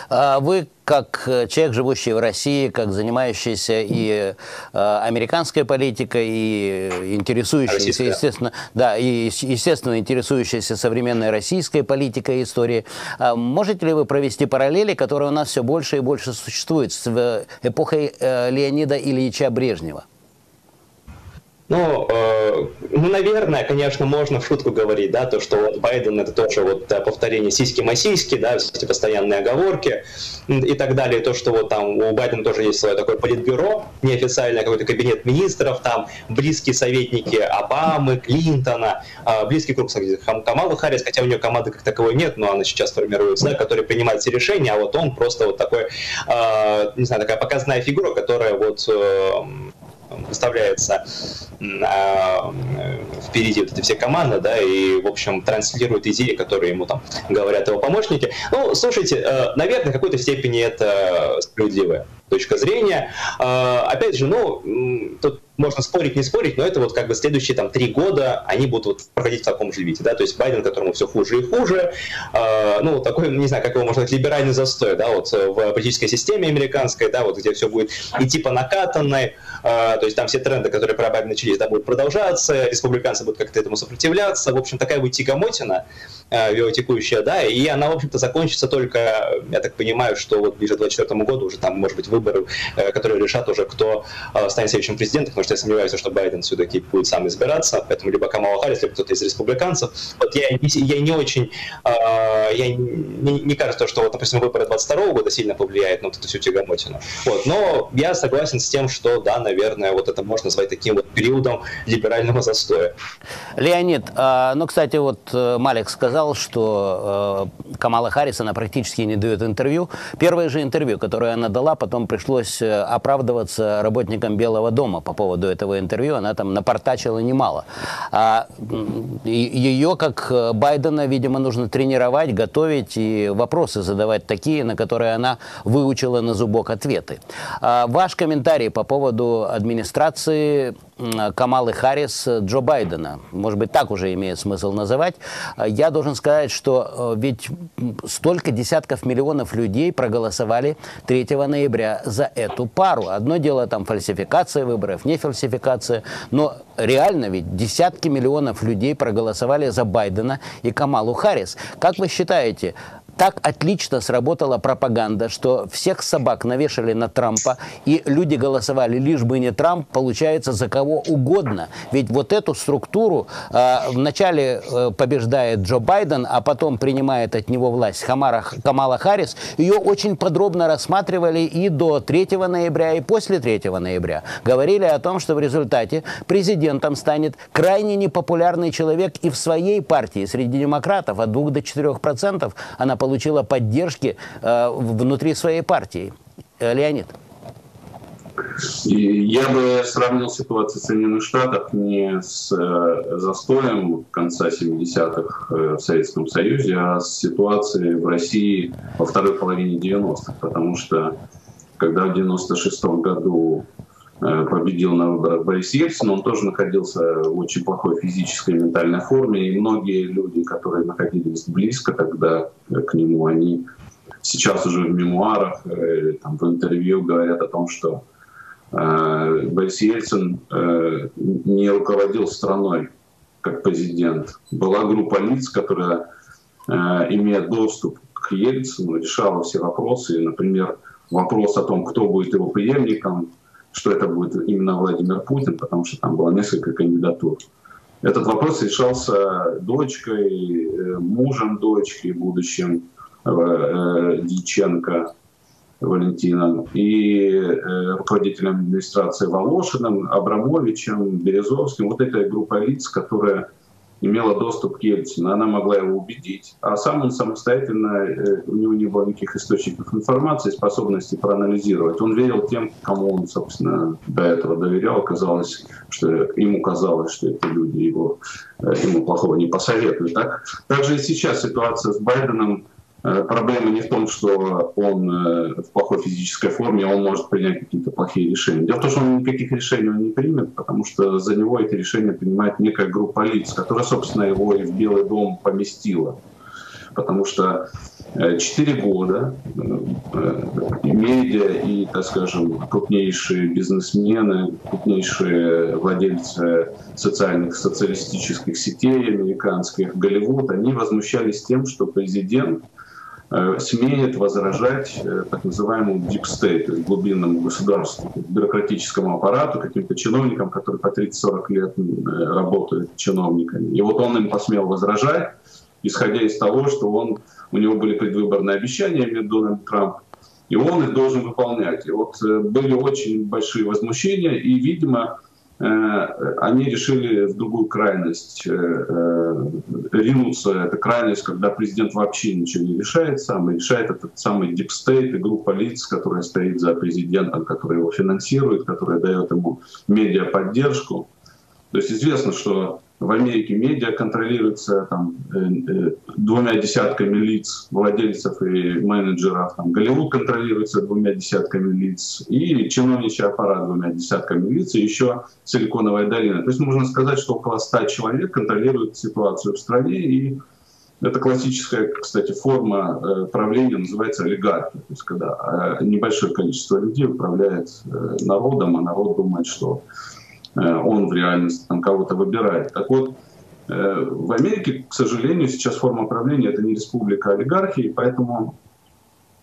А вы как э, человек, живущий в России, как занимающийся и э, американской политикой, и интересующийся, Российская. естественно, да, и, естественно, интересующийся современной российской политикой и историей, э, можете ли вы провести параллели, которые у нас все больше и больше существуют с э, эпохой э, Леонида Ильича Брежнева? Ну, э, ну, наверное, конечно, можно в шутку говорить, да, то, что вот Байден это тоже вот повторение сиськи-масиськи, да, все эти постоянные оговорки и так далее. То, что вот там у Байдена тоже есть свое такое политбюро, неофициальное какой-то кабинет министров, там близкие советники Обамы, Клинтона, э, близкий круг, кстати, Камала Харрис, хотя у нее команды как таковой нет, но она сейчас формируется, да, который принимает все решения, а вот он просто вот такой, э, не знаю, такая показная фигура, которая вот э, выставляется а, впереди вот эти все команды, да, и, в общем, транслирует идеи, которые ему там говорят его помощники. Ну, слушайте, э, наверное, в какой-то степени это справедливая точка зрения. А, опять же, ну, тут можно спорить, не спорить, но это вот как бы следующие там три года они будут вот проходить в таком же виде, да, то есть Байден, которому все хуже и хуже, э, ну, такой, не знаю, как его можно сказать, либеральный застой, да, вот в политической системе американской, да, вот где все будет идти по накатанной, э, то есть там все тренды, которые про Байдена начались, да, будут продолжаться, республиканцы будут как-то этому сопротивляться, в общем, такая будет тягомотина, э, виотекущая, да, и она, в общем-то, закончится только, я так понимаю, что вот ближе к 2024 году уже там, может быть, выборы, э, которые решат уже, кто э, станет следующим президентом, потому что я сомневаюсь, что Байден все-таки будет сам избираться, поэтому либо Камала Харрис, либо кто-то из республиканцев. Вот я, я не очень, я не, не кажется, что, вот, допустим, выборы 22 года сильно повлияет на вот эту всю тягомотину. Вот, но я согласен с тем, что, да, наверное, вот это можно назвать таким вот периодом либерального застоя. Леонид, ну, кстати, вот Малик сказал, что э, Камала Харрис, она практически не дает интервью. Первое же интервью, которое она дала, потом пришлось э, оправдываться работникам Белого дома по поводу этого интервью. Она там напортачила немало. А ее, как Байдена, видимо, нужно тренировать, готовить и вопросы задавать такие, на которые она выучила на зубок ответы. А ваш комментарий по поводу администрации Камалы Харрис Джо Байдена. Может быть, так уже имеет смысл называть. Я должен сказать, что э, ведь столько десятков миллионов людей проголосовали 3 ноября за эту пару. Одно дело там фальсификация выборов, не фальсификация, но реально ведь десятки миллионов людей проголосовали за Байдена и Камалу Харрис. Как вы считаете, так отлично сработала пропаганда, что всех собак навешали на Трампа, и люди голосовали лишь бы не Трамп, получается, за кого угодно. Ведь вот эту структуру э, вначале э, побеждает Джо Байден, а потом принимает от него власть Хамара, Камала Харрис. Ее очень подробно рассматривали и до 3 ноября, и после 3 ноября. Говорили о том, что в результате президентом станет крайне непопулярный человек и в своей партии. Среди демократов от 2 до 4 процентов она получила получила поддержки э, внутри своей партии. Э, Леонид. Я бы сравнил ситуацию в Соединенных Штатах не с э, застоем конца 70-х э, в Советском Союзе, а с ситуацией в России во второй половине 90-х. Потому что когда в 96 году победил на выборах Борис Ельцин, он тоже находился в очень плохой физической и ментальной форме, и многие люди, которые находились близко тогда к нему, они сейчас уже в мемуарах, там, в интервью говорят о том, что э, Борис Ельцин э, не руководил страной как президент. Была группа лиц, которая, э, имея доступ к Ельцину, решала все вопросы. Например, вопрос о том, кто будет его преемником, что это будет именно Владимир Путин, потому что там было несколько кандидатур. Этот вопрос решался дочкой, э, мужем дочки, будущим э, э, Дьяченко Валентином и руководителем администрации Волошиным, Абрамовичем, Березовским. Вот эта группа лиц, которая имела доступ к Ельцину, она могла его убедить, а сам он самостоятельно, э, у него не было никаких источников информации, способности проанализировать. Он верил тем, кому он, собственно, до этого доверял. Казалось, что ему казалось, что эти люди его, э, ему плохого не посоветуют. Так? Также и сейчас ситуация с Байденом проблема не в том, что он э, в плохой физической форме, он может принять какие-то плохие решения. Дело в том, что он никаких решений не примет, потому что за него эти решения принимает некая группа лиц, которая, собственно, его и в Белый дом поместила. Потому что э, четыре года медиа и, так скажем, крупнейшие бизнесмены, крупнейшие владельцы социальных, социалистических сетей американских, Голливуд, они возмущались тем, что президент – Э, смеет возражать э, так называемому deep state, то есть глубинному государству, бюрократическому аппарату, каким-то чиновникам, которые по 30-40 лет э, работают чиновниками. И вот он им посмел возражать, исходя из того, что он, у него были предвыборные обещания перед Дональд Трамп, и он их должен выполнять. И вот были очень большие возмущения, и, видимо, Э, они решили в другую крайность э, э, ринуться. Это крайность, когда президент вообще ничего не решает сам, и решает этот самый state и группа лиц, которая стоит за президентом, которая его финансирует, которая дает ему медиаподдержку. То есть известно, что в Америке медиа контролируется там, э, э, двумя десятками лиц, владельцев и менеджеров. Там, Голливуд контролируется двумя десятками лиц, и чиновничий аппарат двумя десятками лиц, и еще Силиконовая долина. То есть можно сказать, что около ста человек контролируют ситуацию в стране, и это классическая, кстати, форма э, правления, называется олигархия. То есть когда небольшое количество людей управляет народом, а народ думает, что он в реальности там кого-то выбирает. Так вот, в Америке, к сожалению, сейчас форма правления это не республика, а олигархии, поэтому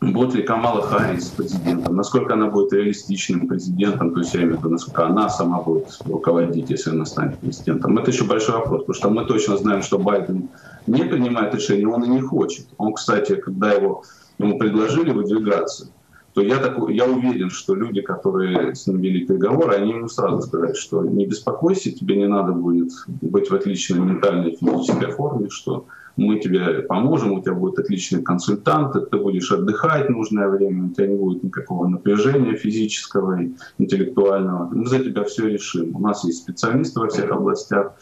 будет ли Камала Харрис президентом, насколько она будет реалистичным президентом, то есть я имею в виду, насколько она сама будет руководить, если она станет президентом. Это еще большой вопрос, потому что мы точно знаем, что Байден не принимает решения, он и не хочет. Он, кстати, когда его, ему предложили выдвигаться, то я, такой, я уверен, что люди, которые с ним вели переговоры, они ему сразу сказали, что не беспокойся, тебе не надо будет быть в отличной ментальной и физической форме, что мы тебе поможем, у тебя будет отличный консультант, ты будешь отдыхать нужное время, у тебя не будет никакого напряжения физического и интеллектуального. Мы за тебя все решим. У нас есть специалисты во всех областях,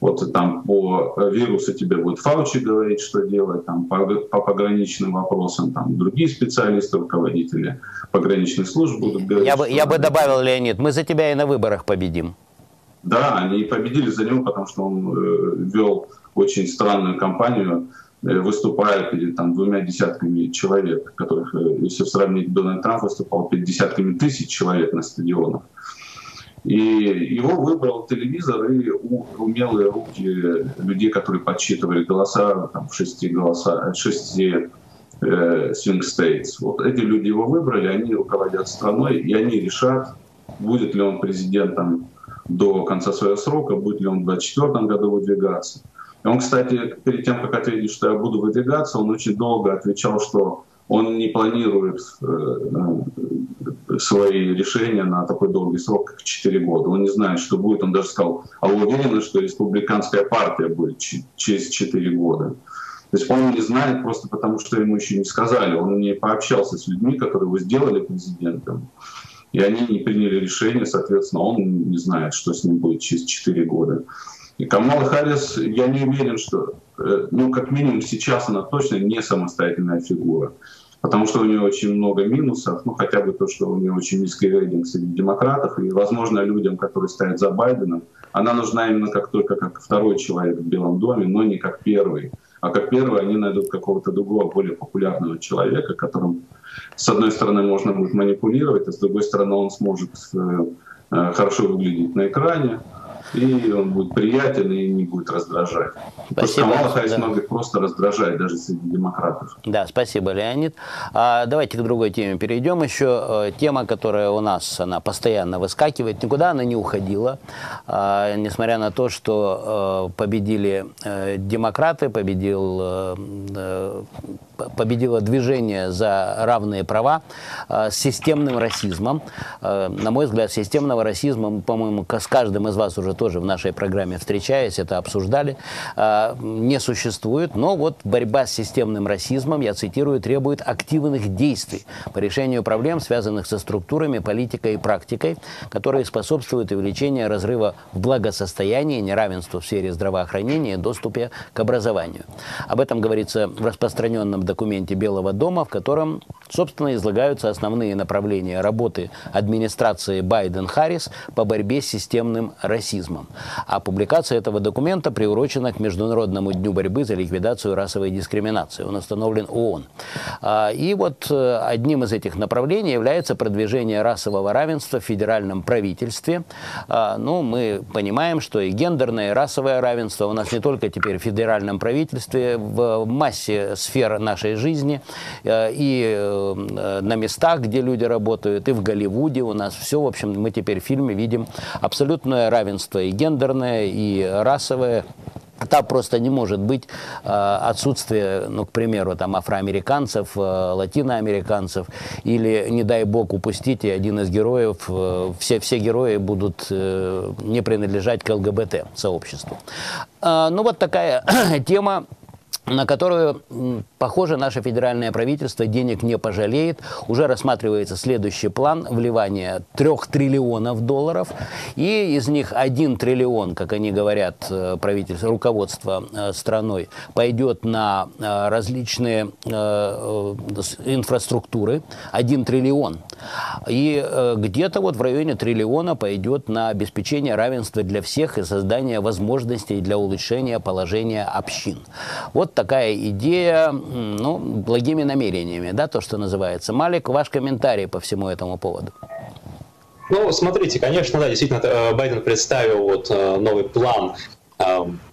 вот там по вирусу тебе будет Фаучи говорить, что делать, там по, по пограничным вопросам там другие специалисты, руководители пограничных служб будут говорить. Я бы, я бы добавил, Леонид, мы за тебя и на выборах победим. Да, они победили за него, потому что он э, вел очень странную кампанию, э, выступая перед там, двумя десятками человек, которых, э, если сравнить, Дональд Трамп выступал перед десятками тысяч человек на стадионах. И его выбрал телевизор и умелые руки людей, которые подсчитывали голоса там, в шести, голоса, шести э, swing states. Вот эти люди его выбрали, они руководят страной, и они решат, будет ли он президентом до конца своего срока, будет ли он в 2024 году выдвигаться. И он, кстати, перед тем, как ответить, что я буду выдвигаться, он очень долго отвечал, что он не планирует э, свои решения на такой долгий срок, как 4 года. Он не знает, что будет. Он даже сказал, а вы уверены, что республиканская партия будет через 4 года? То есть он не знает просто потому, что ему еще не сказали. Он не пообщался с людьми, которые его сделали президентом. И они не приняли решение, соответственно, он не знает, что с ним будет через 4 года. И Камала Харрис, я не уверен, что Э, ну, как минимум сейчас она точно не самостоятельная фигура. Потому что у нее очень много минусов, ну хотя бы то, что у нее очень низкий рейтинг среди демократов, и, возможно, людям, которые стоят за Байденом, она нужна именно как только как второй человек в Белом доме, но не как первый. А как первый они найдут какого-то другого, более популярного человека, которым, с одной стороны, можно будет манипулировать, а с другой стороны, он сможет э, э, хорошо выглядеть на экране, и он будет приятен и не будет раздражать. Спасибо. Потому что Камала многих просто раздражает, даже среди демократов. Да, спасибо, Леонид. А, давайте к другой теме перейдем еще. Э, тема, которая у нас, она постоянно выскакивает, никуда она не уходила, а, несмотря на то, что э, победили э, демократы, победил победило движение за равные права с системным расизмом. На мой взгляд, системного расизма, по-моему, с каждым из вас уже тоже в нашей программе встречаясь, это обсуждали, а, не существует. Но вот борьба с системным расизмом, я цитирую, требует активных действий по решению проблем, связанных со структурами, политикой и практикой, которые способствуют увеличению разрыва в благосостоянии, неравенству в сфере здравоохранения и доступе к образованию. Об этом говорится в распространенном документе Белого дома, в котором, собственно, излагаются основные направления работы администрации Байден-Харрис по борьбе с системным расизмом расизмом. А публикация этого документа приурочена к Международному дню борьбы за ликвидацию расовой дискриминации. Он установлен ООН. А, и вот э, одним из этих направлений является продвижение расового равенства в федеральном правительстве. А, ну, мы понимаем, что и гендерное, и расовое равенство у нас не только теперь в федеральном правительстве, в массе сфер нашей жизни, э, и э, на местах, где люди работают, и в Голливуде у нас все, в общем, мы теперь в фильме видим абсолютное равенство равенство и гендерное, и расовое. Там просто не может быть э, отсутствие, ну, к примеру, там, афроамериканцев, э, латиноамериканцев, или, не дай бог, упустите один из героев, э, все, все герои будут э, не принадлежать к ЛГБТ-сообществу. Ну, вот такая тема на которую, похоже, наше федеральное правительство денег не пожалеет. Уже рассматривается следующий план вливания трех триллионов долларов. И из них один триллион, как они говорят, э, правительство, руководство э, страной, пойдет на э, различные инфраструктуры. Один триллион. И где-то вот в районе триллиона пойдет на обеспечение равенства для всех и создание возможностей для улучшения положения общин. Вот такая идея, ну, благими намерениями, да, то, что называется. Малик, ваш комментарий по всему этому поводу. Ну, смотрите, конечно, да, действительно, э, Байден представил вот э, новый план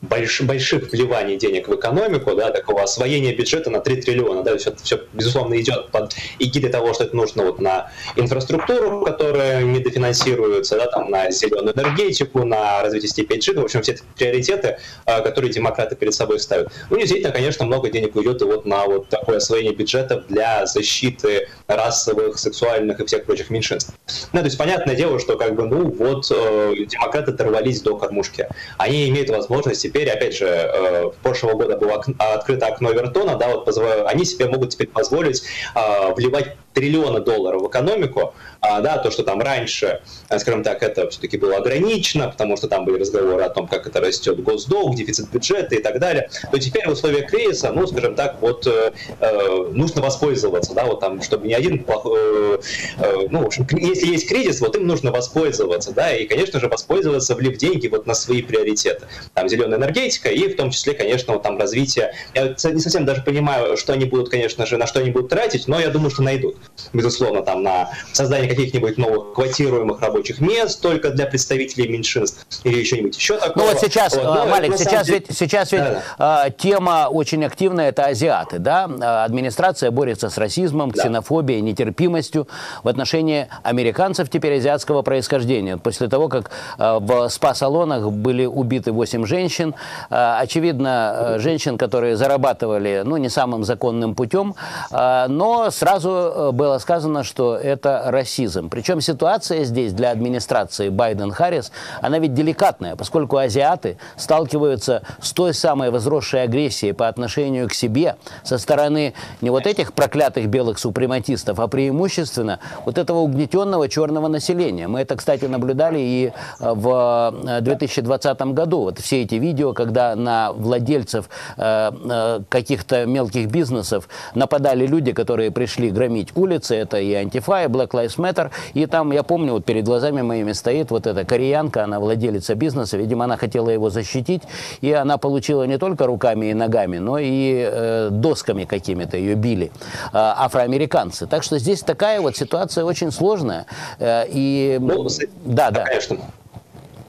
больш, больших вливаний денег в экономику, да, такого освоения бюджета на 3 триллиона, да, все, все, безусловно, идет под эгидой того, что это нужно вот на инфраструктуру, которая недофинансируется, да, там, на зеленую энергетику, на развитие сетей 5G, в общем, все эти приоритеты, а, которые демократы перед собой ставят. Ну, действительно, конечно, много денег уйдет и вот на вот такое освоение бюджетов для защиты расовых, сексуальных и всех прочих меньшинств. Ну, то есть, понятное дело, что как бы, ну, вот э, демократы дорвались до кормушки. Они имеют возможность. Теперь, опять же, э, прошлого года было открыто окно Вертона, да, вот они себе могут теперь позволить э, вливать триллиона долларов в экономику, а, да, то, что там раньше, э, скажем так, это все-таки было ограничено, потому что там были разговоры о том, как это растет госдолг, дефицит бюджета и так далее, то теперь в условиях кризиса, ну, скажем так, вот э, э нужно воспользоваться, да, вот там, чтобы ни один плохой, э, э, ну, в общем, если есть кризис, вот им нужно воспользоваться, да, и, конечно же, воспользоваться, влив деньги вот на свои приоритеты. Там зеленая энергетика и в том числе, конечно, вот там развитие. Я не совсем даже понимаю, что они будут, конечно же, на что они будут тратить, но я думаю, что найдут безусловно, там на создание каких-нибудь новых квотируемых рабочих мест только для представителей меньшинств или еще нибудь еще такого. Ну вот сейчас, вот, ну, Малик, сейчас деле... ведь, сейчас ведь да, да. тема очень активная, это азиаты, да? А, администрация борется с расизмом, ксенофобией, да. нетерпимостью в отношении американцев теперь азиатского происхождения. После того, как а, в спа-салонах были убиты 8 женщин, а, очевидно, женщин, которые зарабатывали, ну, не самым законным путем, но сразу было сказано, что это расизм. Причем ситуация здесь для администрации Байден-Харрис, она ведь деликатная, поскольку азиаты сталкиваются с той самой возросшей агрессией по отношению к себе со стороны не вот этих проклятых белых супрематистов, а преимущественно вот этого угнетенного черного населения. Мы это, кстати, наблюдали и э, в 2020 э, году. Вот все эти видео, когда на владельцев э, каких-то мелких бизнесов нападали люди, которые пришли громить улицы, это и Антифа, и Black Lives Matter, и там, я помню, вот перед глазами моими стоит вот эта кореянка, она владелица бизнеса, видимо, она хотела его защитить, и она получила не только руками и ногами, но и э, досками какими-то ее били э, афроамериканцы. Так что здесь такая вот ситуация очень сложная. Э, и... Ну, да, да. Конечно.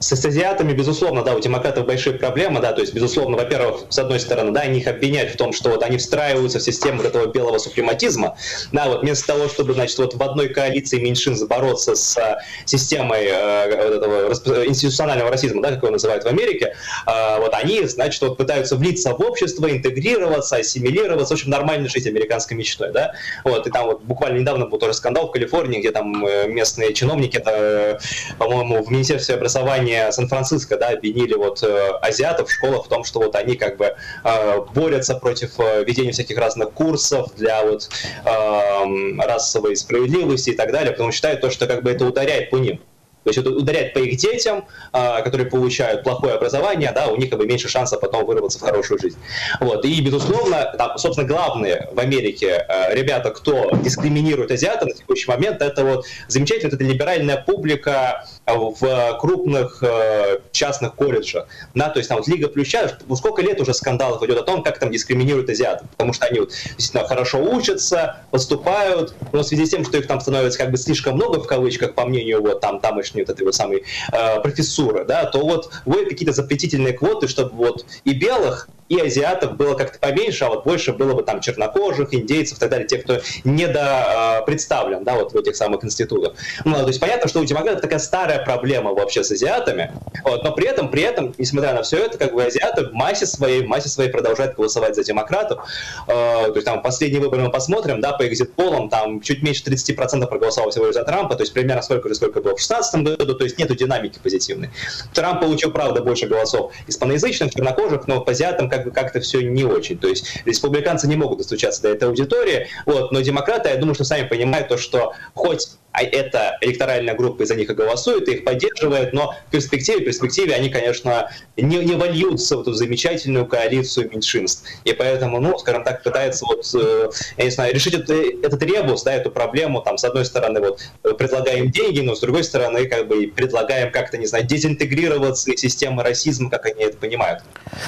С, азиатами, безусловно, да, у демократов большие проблемы, да, то есть, безусловно, во-первых, с одной стороны, да, они их обвиняют в том, что вот они встраиваются в систему вот этого белого супрематизма, да, вот вместо того, чтобы, значит, вот в одной коалиции меньшинств бороться с а, системой э, вот этого институционального расизма, да, как его называют в Америке, э, вот они, значит, вот пытаются влиться в общество, интегрироваться, ассимилироваться, в общем, нормально жить американской мечтой, да, вот, и там вот буквально недавно был тоже скандал в Калифорнии, где там э, местные чиновники, это, по-моему, в Министерстве образования компания Сан-Франциско, да, обвинили вот э, азиатов в школах в том, что вот они как бы э, борются против э, ведения всяких разных курсов для вот э, расовой справедливости и так далее, потому что считают то, что как бы это ударяет по ним. То есть это ударяет по их детям, которые получают плохое образование, да, у них как бы меньше шансов потом вырваться в хорошую жизнь. Вот. И, безусловно, там, собственно, главные в Америке ребята, кто дискриминирует азиатов на текущий момент, это вот замечательная это либеральная публика в крупных а, частных колледжах. Да, то есть там вот Лига Плюща, ну, сколько лет уже скандалов идет о том, как там дискриминируют азиатов, потому что они вот действительно хорошо учатся, поступают, но в связи с тем, что их там становится как бы слишком много в кавычках, по мнению вот там тамошних вот этой вот самой э, профессуры, да, то вот вводят какие-то запретительные квоты, чтобы вот и белых, и азиатов было как-то поменьше, а вот больше было бы там чернокожих, индейцев и так далее, тех, кто недо представлен, да, вот в этих самых институтах. Ну, то есть понятно, что у демократов такая старая проблема вообще с азиатами, вот, но при этом, при этом, несмотря на все это, как бы азиаты в массе своей, в массе своей продолжают голосовать за демократов. Э, то есть там последние выборы мы посмотрим, да, по экзит-полам, там чуть меньше 30% проголосовало всего за Трампа, то есть примерно столько же, сколько было в 2016 году, то есть нету динамики позитивной. Трамп получил, правда, больше голосов испаноязычных, чернокожих, но по азиатам как бы как-то все не очень. То есть республиканцы не могут достучаться до этой аудитории, вот, но демократы, я думаю, что сами понимают то, что хоть а эта электоральная группа из-за них и голосует, и их поддерживает, но в перспективе, в перспективе они, конечно, не, не вольются в эту замечательную коалицию меньшинств. И поэтому, ну, скажем так, пытается вот, э, я не знаю, решить это, этот ребус, да, эту проблему, там, с одной стороны, вот, предлагаем деньги, но с другой стороны, как бы, предлагаем как-то, не знаю, дезинтегрироваться из системы расизма, как они это понимают.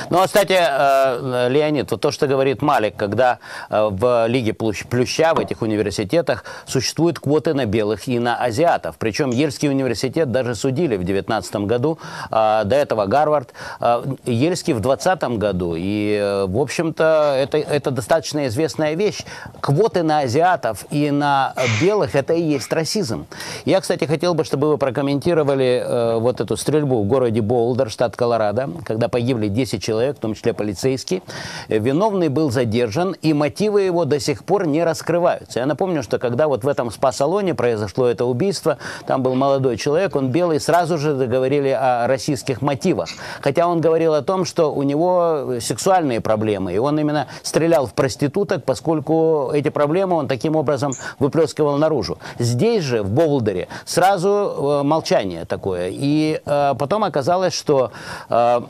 Ну, а, кстати, э, Леонид, вот то, что говорит Малик, когда э, в Лиге Плюща, в этих университетах существуют квоты на белых белых и на азиатов. Причем Ельский университет даже судили в 2019 году, а, до этого Гарвард, а, Ельский в 2020 году. И, э, в общем-то, это, это достаточно известная вещь. Квоты на азиатов и на белых – это и есть расизм. Я, кстати, хотел бы, чтобы вы прокомментировали э, вот эту стрельбу в городе Болдер, штат Колорадо, когда погибли 10 человек, в том числе полицейские. Виновный был задержан, и мотивы его до сих пор не раскрываются. Я напомню, что когда вот в этом спа-салоне произошло это убийство, там был молодой человек, он белый, сразу же договорили о российских мотивах. Хотя он говорил о том, что у него сексуальные проблемы, и он именно стрелял в проституток, поскольку эти проблемы он таким образом выплескивал наружу. Здесь же, в Болдере, сразу э, молчание такое. И э, потом оказалось, что э,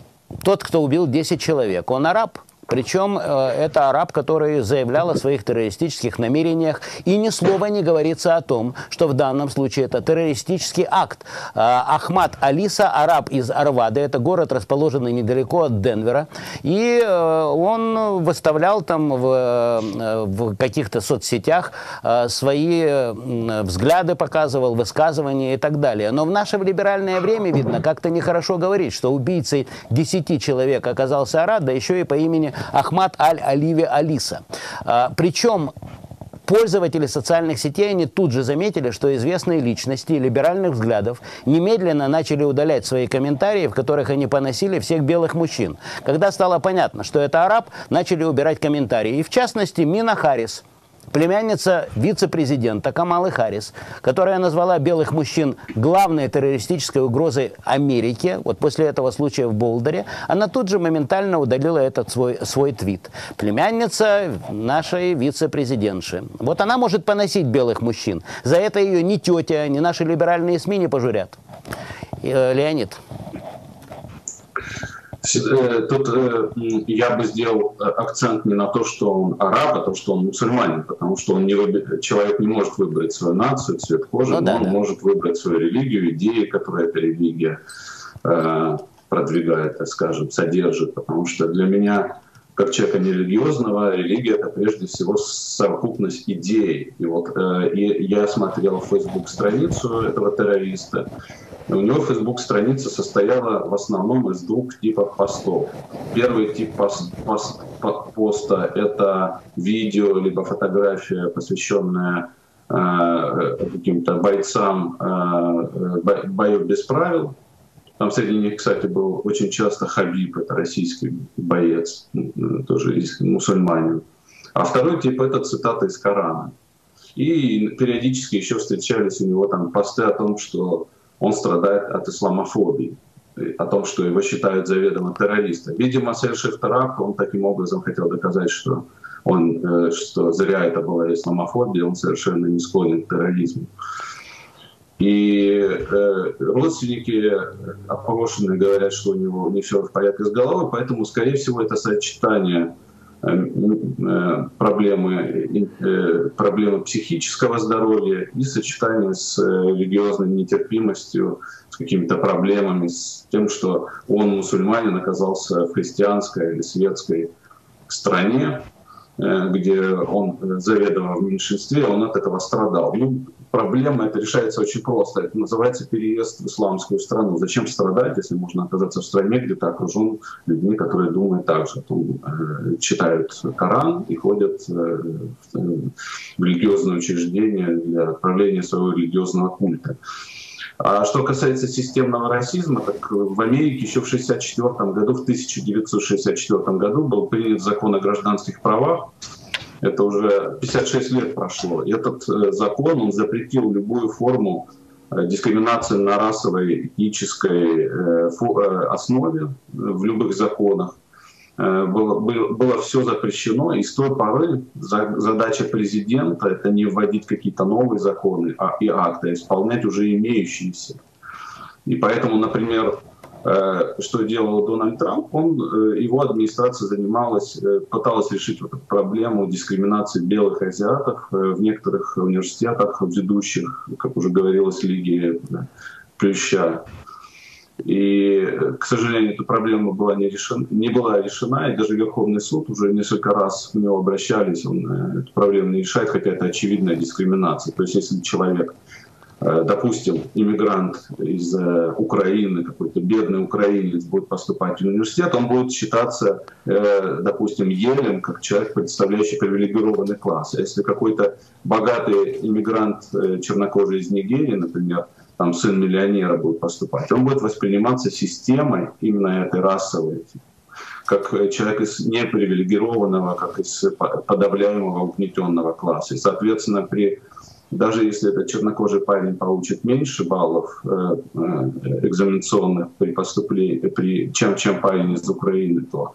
тот, кто убил 10 человек, он араб. Причем э, это араб, который заявлял о своих террористических намерениях, и ни слова не говорится о том, что в данном случае это террористический акт. Э, Ахмад Алиса, араб из Арвады, это город, расположенный недалеко от Денвера, и э, он выставлял там в, в каких-то соцсетях свои взгляды, показывал, высказывания и так далее. Но в наше либеральное время, видно, как-то нехорошо говорить, что убийцей 10 человек оказался араб, да еще и по имени Ахмад Аль-Аливи Алиса. А, причем Пользователи социальных сетей, они тут же заметили, что известные личности либеральных взглядов немедленно начали удалять свои комментарии, в которых они поносили всех белых мужчин. Когда стало понятно, что это араб, начали убирать комментарии. И в частности, Мина Харрис – племянница вице-президента Камалы Харрис, которая назвала белых мужчин главной террористической угрозой Америки, вот после этого случая в Болдере, она тут же моментально удалила этот свой, свой твит. Племянница нашей вице-президентши. Вот она может поносить белых мужчин. За это ее ни тетя, ни наши либеральные СМИ не пожурят. Э, Леонид. Э, тут э, я бы сделал э, акцент не на то, что он араб, а то, что он мусульманин, потому что он не выбер... человек не может выбрать свою нацию, цвет кожи, ну, но да, он да. может выбрать свою религию, идеи, которые эта религия продвигает, так скажем, содержит. Потому что для меня, как человека нерелигиозного, религия это прежде всего совокупность идей. И вот э, и я смотрел Facebook страницу этого террориста, у него Facebook-страница состояла в основном из двух типов постов. Первый тип пост, пост, поста – это видео либо фотография, посвященная э, каким-то бойцам э, боев без правил. Там среди них, кстати, был очень часто Хабиб, это российский боец, тоже мусульманин. А второй тип – это цитата из Корана. И периодически еще встречались у него там посты о том, что он страдает от исламофобии, о том, что его считают заведомо террористом. Видимо, совершив теракт, он таким образом хотел доказать, что, он, э, что зря это была исламофобия, он совершенно не склонен к терроризму. И э, родственники опрошенные говорят, что у него не все в порядке с головой, поэтому, скорее всего, это сочетание Э, э, проблемы, э, проблемы психического здоровья и сочетание с религиозной нетерпимостью, с какими-то проблемами, с тем, что он, мусульманин, оказался в христианской или светской стране, где он заведомо в меньшинстве, он от этого страдал. Ну, проблема это решается очень просто. Это называется переезд в исламскую страну. Зачем страдать, если можно оказаться в стране, где ты окружен людьми, которые думают так же, там, э, читают Коран и ходят э, в религиозное учреждение для отправления своего религиозного культа. А что касается системного расизма, так в Америке еще в 1964 году, в 1964 году был принят закон о гражданских правах, это уже 56 лет прошло. Этот э, закон, он запретил любую форму э, дискриминации на расовой, этнической э, основе в любых законах. Было, было, было все запрещено, и с той поры задача президента – это не вводить какие-то новые законы а, и акты, а исполнять уже имеющиеся. И поэтому, например, что делал Дональд Трамп, он, э, его администрация занималась, э, пыталась решить вот эту проблему дискриминации белых азиатов в некоторых университетах, ведущих, как уже говорилось, Лиги Плюща. И, к сожалению, эта проблема была не, решена, не была решена, и даже Верховный суд уже несколько раз к нему обращались, он эту проблему не решает, хотя это очевидная дискриминация. То есть если человек Э, допустим, иммигрант из э, Украины, какой-то бедный украинец будет поступать в университет, он будет считаться, э, допустим, елем, как человек, представляющий привилегированный класс. А если какой-то богатый иммигрант чернокожий из Нигерии, например, там сын миллионера будет поступать, он будет восприниматься системой именно этой расовой, как человек из непривилегированного, как из подавляемого угнетенного класса. И, соответственно, при даже если этот чернокожий парень получит меньше баллов э, э, экзаменационных при поступлении, при, чем, чем парень из Украины, то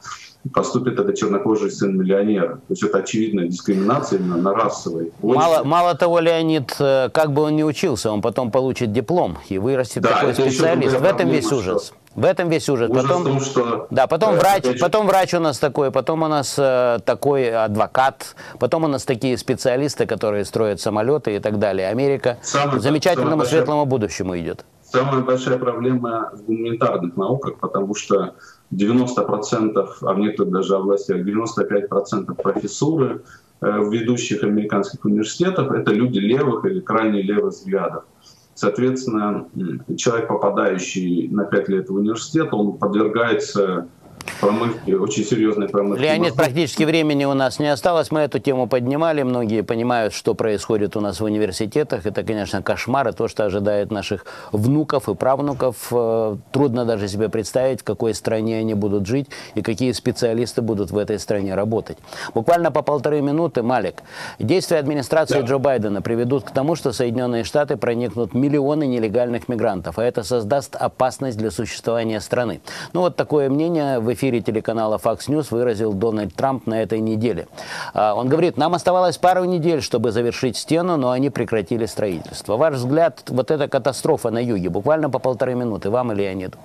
поступит этот чернокожий сын миллионера. То есть это очевидная дискриминация именно на расовой Мало, мало того, Леонид, э, как бы он ни учился, он потом получит диплом и вырастет да, такой специалист. В этом весь ужас. Что в этом весь ужас. ужас потом, том, что, да, потом, э, врач, же... потом врач у нас такой, потом у нас э, такой адвокат, потом у нас такие специалисты, которые строят самолеты и так далее. Америка самое, к замечательному самое светлому большая, будущему идет. Самая большая проблема в гуманитарных науках, потому что 90%, а в некоторых даже областях 95% профессуры э, в ведущих американских университетах это люди левых или крайне левых взглядов. Соответственно, человек, попадающий на 5 лет в университет, он подвергается промывки, очень серьезной промывки. Леонид, практически времени у нас не осталось. Мы эту тему поднимали. Многие понимают, что происходит у нас в университетах. Это, конечно, кошмар. И то, что ожидает наших внуков и правнуков. Э, трудно даже себе представить, в какой стране они будут жить и какие специалисты будут в этой стране работать. Буквально по полторы минуты, Малик. Действия администрации да. Джо Байдена приведут к тому, что Соединенные Штаты проникнут миллионы нелегальных мигрантов. А это создаст опасность для существования страны. Ну вот такое мнение эфире телеканала Fox News выразил Дональд Трамп на этой неделе. А, он говорит, нам оставалось пару недель, чтобы завершить стену, но они прекратили строительство. Ваш взгляд, вот эта катастрофа на юге, буквально по полторы минуты, вам или Леониду?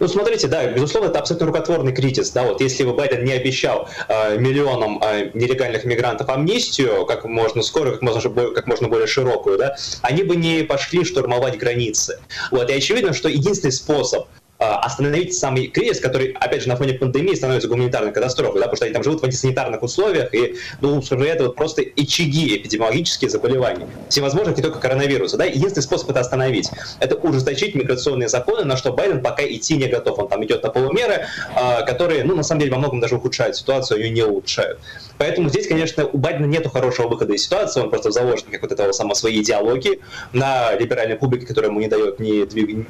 Ну, смотрите, да, безусловно, это абсолютно рукотворный кризис. Да, вот если бы Байден не обещал э, миллионам э, нелегальных мигрантов амнистию, как можно скоро, как можно, как можно более широкую, да, они бы не пошли штурмовать границы. Вот, и очевидно, что единственный способ остановить самый кризис, который, опять же, на фоне пандемии становится гуманитарной катастрофой, да, потому что они там живут в антисанитарных условиях, и, ну, это вот просто очаги эпидемиологические заболевания, всевозможных, не только коронавируса, да, единственный способ это остановить, это ужесточить миграционные законы, на что Байден пока идти не готов, он там идет на полумеры, а, которые, ну, на самом деле, во многом даже ухудшают ситуацию, ее не улучшают. Поэтому здесь, конечно, у Байдена нет хорошего выхода из ситуации, он просто в заложниках вот этого самой своей идеологии на либеральной публике, которая ему не дает ни,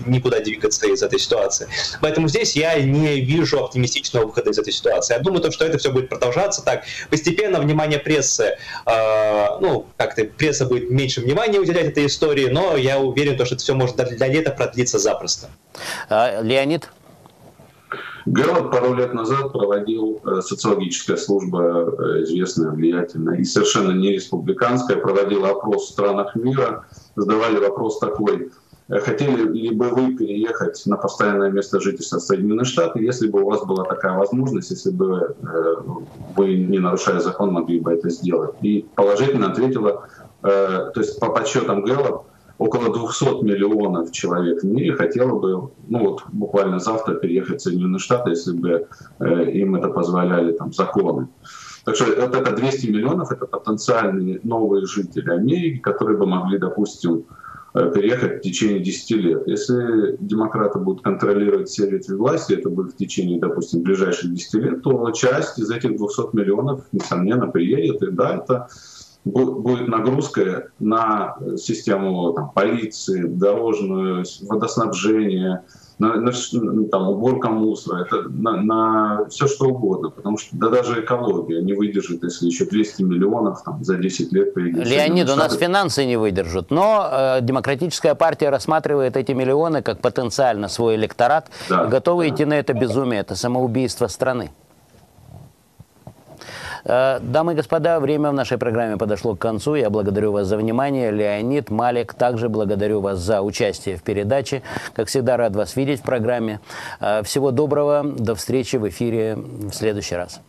никуда двигаться из этой ситуации. Поэтому здесь я не вижу оптимистичного выхода из этой ситуации. Я думаю, то, что это все будет продолжаться так. Постепенно внимание прессы, э, ну, как-то пресса будет меньше внимания уделять этой истории, но я уверен, то, что это все может для лета продлиться запросто. А, Леонид? Гэллоп пару лет назад проводил э, социологическая служба, э, известная, влиятельная, и совершенно не республиканская, проводила опрос в странах мира, задавали вопрос такой, «Э, хотели ли бы вы переехать на постоянное место жительства в Соединенные Штаты, если бы у вас была такая возможность, если бы вы, не нарушая закон, могли бы это сделать? И положительно ответила, то есть по подсчетам Гэллоп, около 200 миллионов человек в мире хотело бы, ну вот буквально завтра переехать в Соединенные Штаты, если бы э, им это позволяли там законы. Так что вот это 200 миллионов, это потенциальные новые жители Америки, которые бы могли, допустим, э, переехать в течение 10 лет. Если демократы будут контролировать все ветви власти, это будет в течение, допустим, ближайших 10 лет, то часть из этих 200 миллионов, несомненно, приедет. И да, это будет нагрузка на систему там, полиции, дорожную, водоснабжение, на, на там, уборка мусора, это на, на все что угодно, потому что да даже экология не выдержит, если еще 200 миллионов там, за 10 лет появится. Леонид, у нас финансы не выдержат, но э, демократическая партия рассматривает эти миллионы как потенциально свой электорат да, готовы да. идти на это безумие, это самоубийство страны. Э, дамы и господа, время в нашей программе подошло к концу. Я благодарю вас за внимание. Леонид, Малик, также благодарю вас за участие в передаче. Как всегда, рад вас видеть в программе. Э, всего доброго. До встречи в эфире в следующий раз.